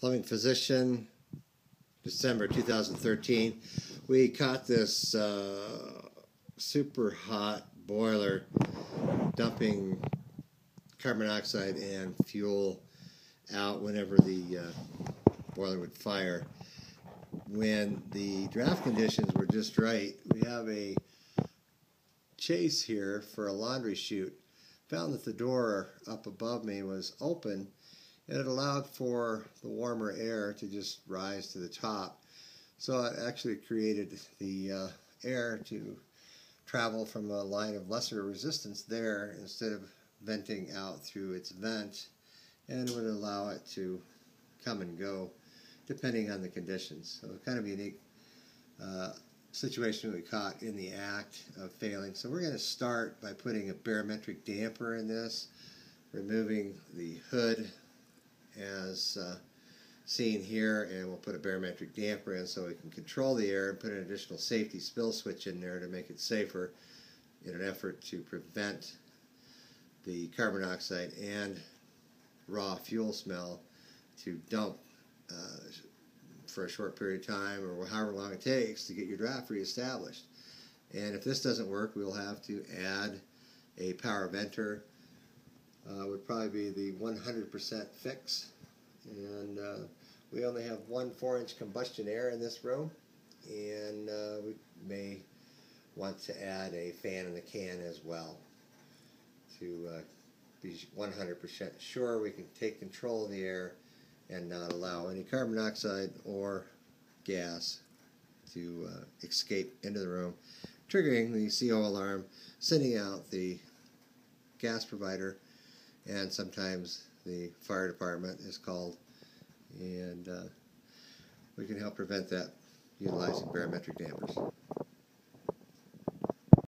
Plumbing Physician, December 2013. We caught this uh, super hot boiler dumping carbon dioxide and fuel out whenever the uh, boiler would fire. When the draft conditions were just right, we have a chase here for a laundry chute. Found that the door up above me was open and it allowed for the warmer air to just rise to the top. So it actually created the uh, air to travel from a line of lesser resistance there instead of venting out through its vent and would allow it to come and go depending on the conditions. So kind of unique uh, situation we caught in the act of failing. So we're going to start by putting a barometric damper in this, removing the hood as uh, seen here, and we'll put a barometric damper in so we can control the air and put an additional safety spill switch in there to make it safer in an effort to prevent the carbon dioxide and raw fuel smell to dump uh, for a short period of time or however long it takes to get your draft reestablished. And if this doesn't work, we'll have to add a power venter uh, would probably be the 100% fix. And uh, we only have one 4 inch combustion air in this room, and uh, we may want to add a fan in the can as well to uh, be 100% sure we can take control of the air and not allow any carbon dioxide or gas to uh, escape into the room, triggering the CO alarm, sending out the gas provider and sometimes the fire department is called, and uh, we can help prevent that utilizing barometric dampers.